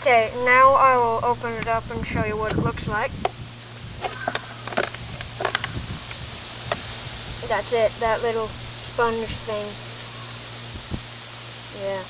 Okay, now I will open it up and show you what it looks like. That's it, that little sponge thing. Yeah.